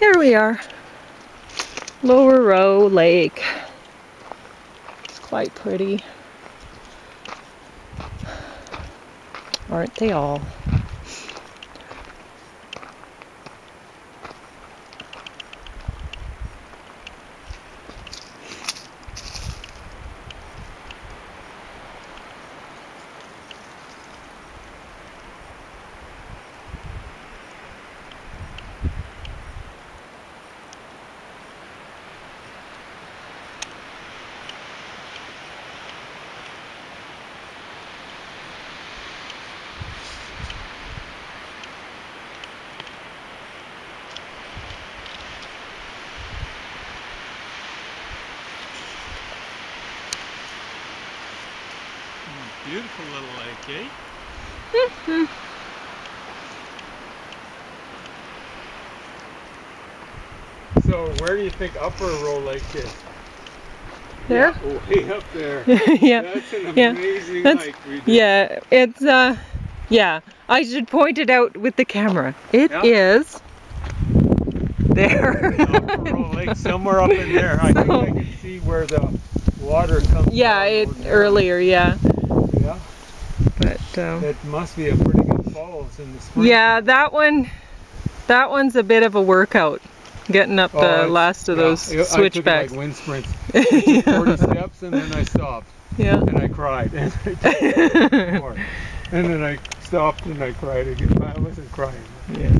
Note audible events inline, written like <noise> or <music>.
Here we are. Lower Rowe Lake. It's quite pretty. Aren't they all? Beautiful little lake, eh? <laughs> so where do you think Upper Rowe Lake is? There? Way up there. <laughs> yeah. That's an Yeah. amazing That's- hike. Yeah, it's uh yeah, I should point it out with the camera. It Yeah. is there. Lake, somewhere up in there. I think I can see where the water comes yeah, down it earlier, yeah. Yeah. But um It must be a pretty good falls in the spring. yeah, that one that one's a bit of a workout. Getting up Oh, the it's- last of yeah, those I- I took switchbacks. like wind sprints. <laughs> I took 40 steps and then I stopped yeah. and I cried. <laughs> And, I <laughs> and then I stopped and I cried again. I wasn't crying. yeah.